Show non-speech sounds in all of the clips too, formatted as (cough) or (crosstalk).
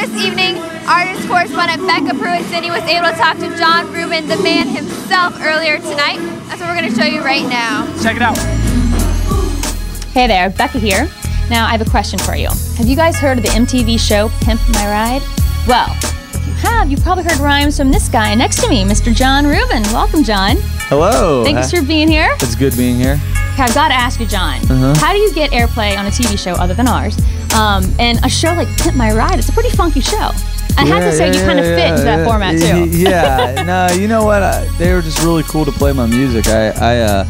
this evening, artist correspondent Becca Pruitt City was able to talk to John Reuben, the man himself, earlier tonight. That's what we're going to show you right now. Check it out. Hey there, Becca here. Now, I have a question for you. Have you guys heard of the MTV show Pimp My Ride? Well, if you have, you've probably heard rhymes from this guy next to me, Mr. John Reuben. Welcome, John. Hello. Thanks for being here. It's good being here. Okay, I've got to ask you, John. Uh-huh. How do you get airplay on a TV show other than ours? Um, and a show like Pimp My Ride, it's a pretty funky show. I have to say, you kind of fit into that format too. yeah, (laughs) no, you know what? I, they were just really cool to play my music. I, I, uh,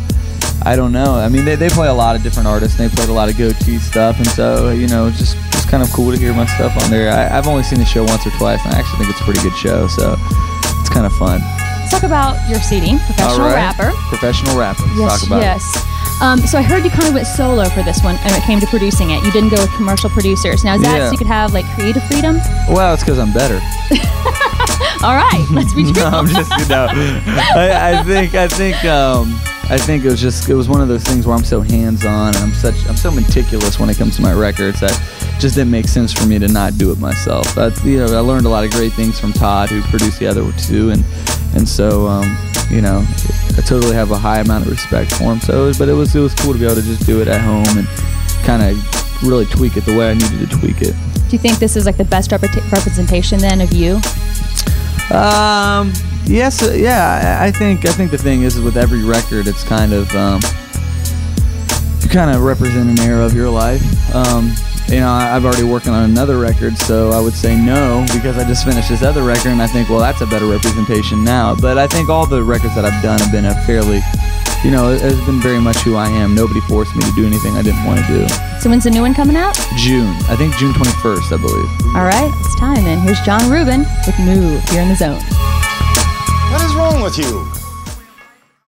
I don't know. I mean, they, they play a lot of different artists. and They played a lot of Gotee stuff, and so you know, just just kind of cool to hear my stuff on there. I, I've only seen the show once or twice, and I actually think it's a pretty good show. So it's kind of fun. Let's talk about your seating, professional right. rapper. Professional rapper. Let's Yes, talk about yes. Um, so I heard you kind of went solo for this one, and it came to producing it. You didn't go with commercial producers. Now is that Yeah. so you could have like creative freedom? Well, it's because I'm better. (laughs) All right, let's be (laughs) no. I'm just you know. I, I think I think um, I think it was just it was one of those things where I'm so hands on and I'm such I'm so meticulous when it comes to my records that just didn't make sense for me to not do it myself. I, you know, I learned a lot of great things from Todd, who produced the other two, and and so um, you know I totally have a high amount of respect for him. So, but it was it was cool to be able to just do it at home and kind of really tweak it the way I needed to tweak it. Do you think this is like the best repre- representation then of you? Um. Yes. uh, Yeah. I, I think. I think the thing is, with every record, it's kind of um, you kind of represent an era of your life. Um, you know, I, I've already working on another record, so I would say no because I just finished this other record, and I think, well, that's a better representation now. But I think all the records that I've done have been a fairly, you know, it has been very much who I am. Nobody forced me to do anything I didn't want to do. So when's the new one coming out? June, I think June 21st, I believe. All right, it's time then. Here's John Reuben with Move here in the zone. What is wrong with you?